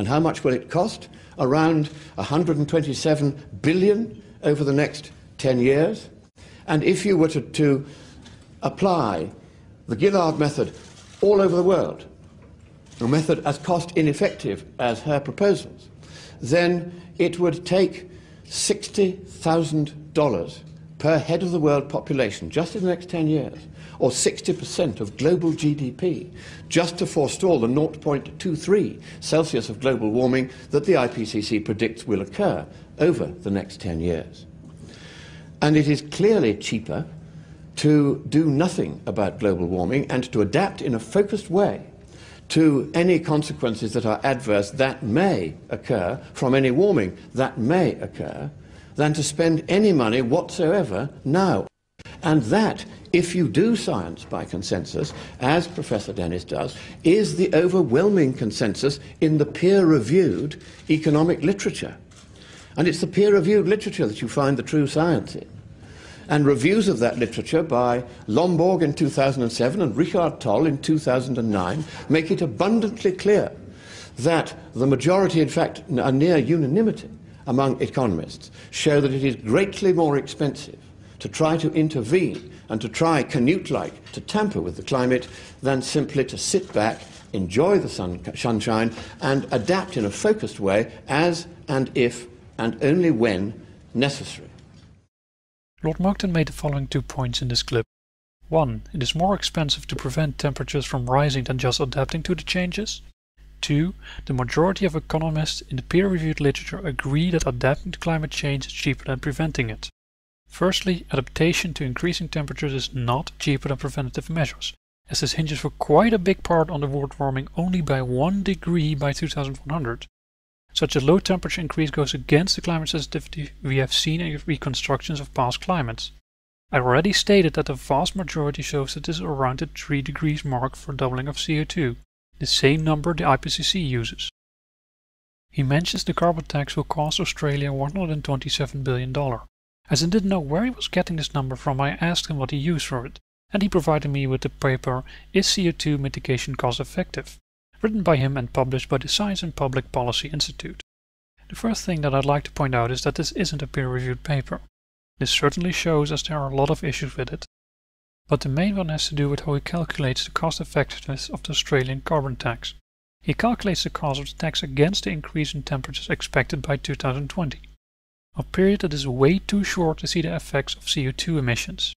And how much will it cost? Around 127 billion over the next 10 years. And if you were to, to apply the Gillard method all over the world, a method as cost ineffective as her proposals, then it would take $60,000 per head of the world population just in the next 10 years, or 60% of global GDP, just to forestall the 0.23 Celsius of global warming that the IPCC predicts will occur over the next 10 years. And it is clearly cheaper to do nothing about global warming and to adapt in a focused way to any consequences that are adverse that may occur from any warming that may occur than to spend any money whatsoever now. And that, if you do science by consensus, as Professor Denniss does, is the overwhelming consensus in the peer reviewed economic literature. And it's the peer reviewed literature that you find the true science in. And reviews of that literature by Lomborg in 2007 and Richard Tol in 2009 make it abundantly clear that the majority, in fact, a near unanimity among economists, show that it is greatly more expensive to try to intervene and to try, Canute-like, to tamper with the climate than simply to sit back, enjoy the sun, sunshine, and adapt in a focused way as and if and only when necessary. Lord Monckton made the following two points in this clip. 1. It is more expensive to prevent temperatures from rising than just adapting to the changes. 2. The majority of economists in the peer-reviewed literature agree that adapting to climate change is cheaper than preventing it. Firstly, adaptation to increasing temperatures is not cheaper than preventative measures, as this hinges for quite a big part on the world warming only by 1 degree by 2100. Such a low temperature increase goes against the climate sensitivity we have seen in reconstructions of past climates. I already stated that the vast majority shows that this is around the 3 degrees mark for doubling of CO2, the same number the IPCC uses. He mentions the carbon tax will cost Australia $127 billion. As I didn't know where he was getting this number from, I asked him what he used for it, and he provided me with the paper Is CO2 Mitigation Cost Effective? Written by him and published by the Science and Public Policy Institute. The first thing that I'd like to point out is that this isn't a peer-reviewed paper. This certainly shows as there are a lot of issues with it. But the main one has to do with how he calculates the cost effectiveness of the Australian carbon tax. He calculates the cost of the tax against the increase in temperatures expected by 2020, a period that is way too short to see the effects of CO2 emissions.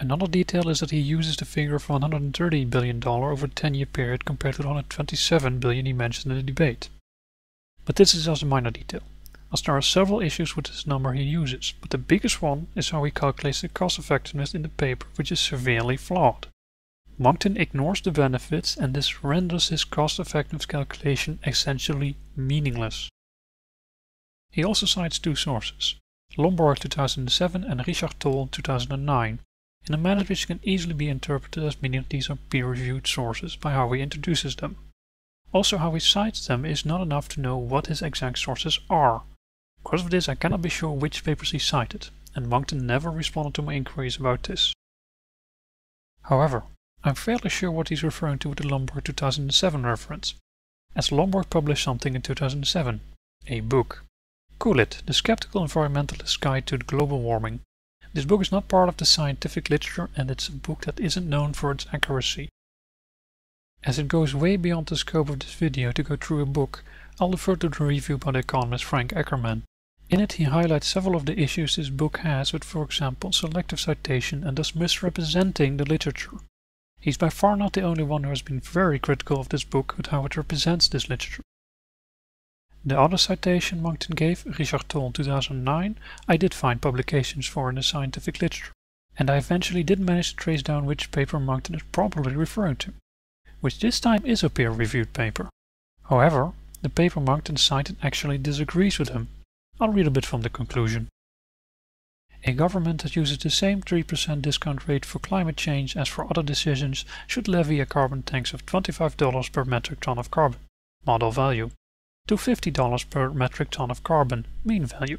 Another detail is that he uses the figure of $130 billion over a 10-year period compared to the 127 billion he mentioned in the debate. But this is just a minor detail, as there are several issues with this number he uses, but the biggest one is how he calculates the cost effectiveness in the paper, which is severely flawed. Monckton ignores the benefits and this renders his cost effectiveness calculation essentially meaningless. He also cites two sources, Lomborg 2007 and Richard Tol 2009, in a manner which can easily be interpreted as meaning these are peer-reviewed sources by how he introduces them. Also how he cites them is not enough to know what his exact sources are. Because of this I cannot be sure which papers he cited, and Monckton never responded to my inquiries about this. However, I'm fairly sure what he's referring to with the Lomborg 2007 reference, as Lomborg published something in 2007, a book. Call it The Skeptical Environmentalist Guide to Global Warming, this book is not part of the scientific literature and it's a book that isn't known for its accuracy. As it goes way beyond the scope of this video to go through a book, I'll refer to the review by the economist Frank Ackerman. In it he highlights several of the issues this book has with for example selective citation and thus misrepresenting the literature. He's by far not the only one who has been very critical of this book with how it represents this literature. The other citation Monckton gave, Richard Tol 2009, I did find publications for in the scientific literature, and I eventually did manage to trace down which paper Monckton is probably referring to, which this time is a peer-reviewed paper. However, the paper Monckton cited actually disagrees with him. I'll read a bit from the conclusion. A government that uses the same 3% discount rate for climate change as for other decisions should levy a carbon tax of $25 per metric ton of carbon, modal value, to $50 per metric ton of carbon, mean value,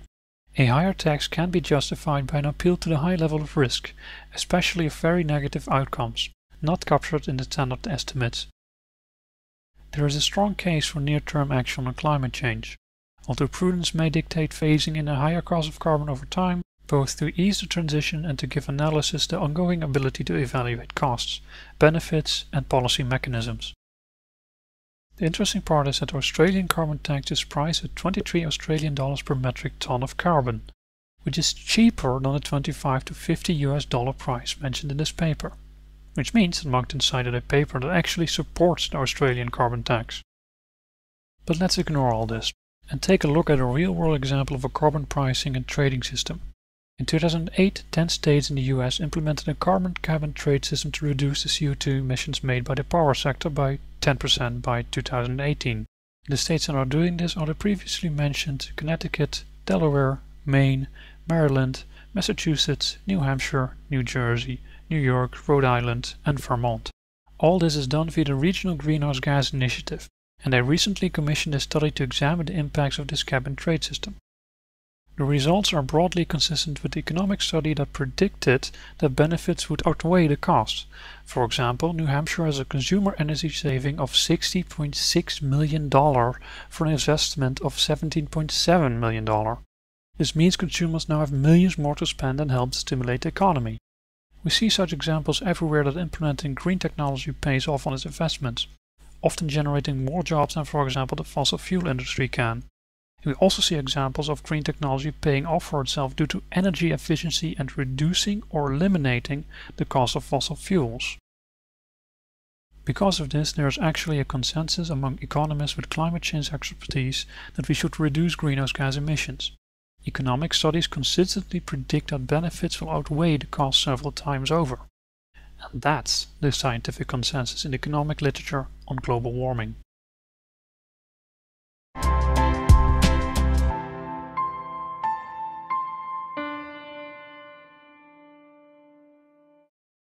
A higher tax can be justified by an appeal to the high level of risk, especially of very negative outcomes, not captured in the standard estimates. There is a strong case for near-term action on climate change. Although prudence may dictate phasing in a higher cost of carbon over time, both to ease the transition and to give analysis the ongoing ability to evaluate costs, benefits and policy mechanisms. The interesting part is that Australian carbon tax is priced at 23 Australian dollars per metric ton of carbon, which is cheaper than the 25 to 50 US dollar price mentioned in this paper, which means that Monckton cited a paper that actually supports the Australian carbon tax. But let's ignore all this and take a look at a real-world example of a carbon pricing and trading system. In 2008, 10 states in the US implemented a carbon cap and trade system to reduce the CO2 emissions made by the power sector by 10% by 2018. The states that are doing this are the previously mentioned Connecticut, Delaware, Maine, Maryland, Massachusetts, New Hampshire, New Jersey, New York, Rhode Island and Vermont. All this is done via the Regional Greenhouse Gas Initiative, and I recently commissioned a study to examine the impacts of this cap and trade system. The results are broadly consistent with the economic study that predicted that benefits would outweigh the costs. For example, New Hampshire has a consumer energy saving of $60.6 million for an investment of $17.7 million. This means consumers now have millions more to spend and help stimulate the economy. We see such examples everywhere that implementing green technology pays off on its investments, often generating more jobs than for example the fossil fuel industry can. We also see examples of green technology paying off for itself due to energy efficiency and reducing or eliminating the cost of fossil fuels. Because of this, there is actually a consensus among economists with climate change expertise that we should reduce greenhouse gas emissions. Economic studies consistently predict that benefits will outweigh the cost several times over. And that's the scientific consensus in economic literature on global warming.